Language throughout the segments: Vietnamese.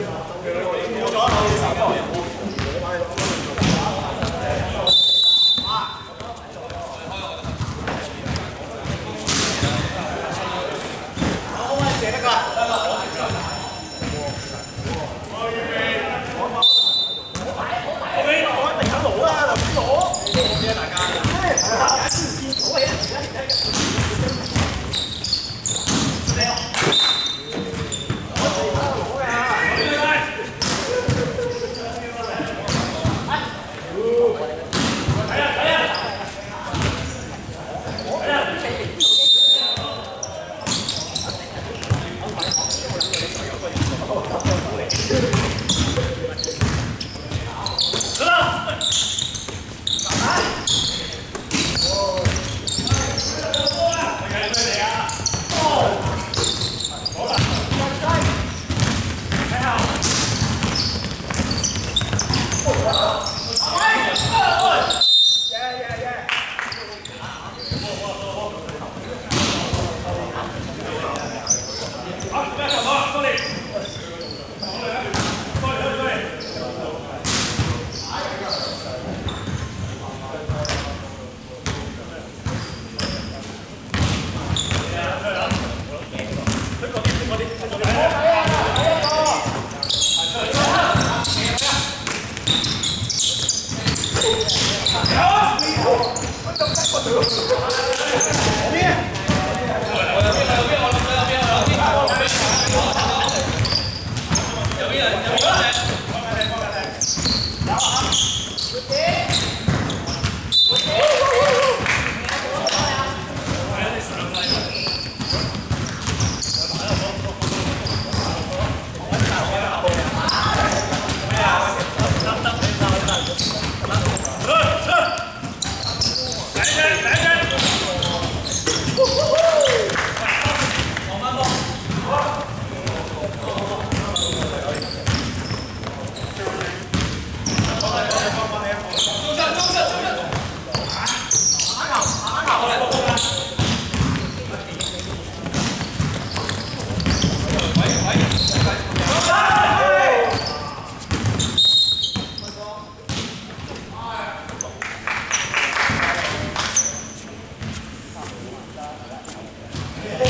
大家，好嘢！Oh, wow. すごい。Yeah.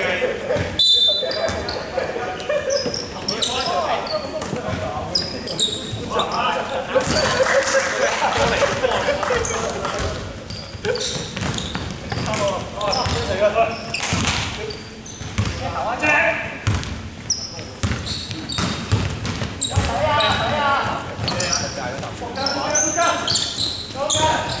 Jogar! Jogar!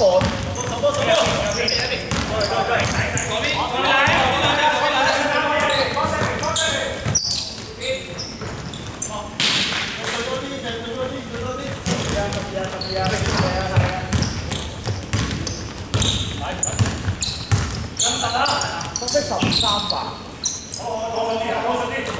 走走走走走走走走走走走走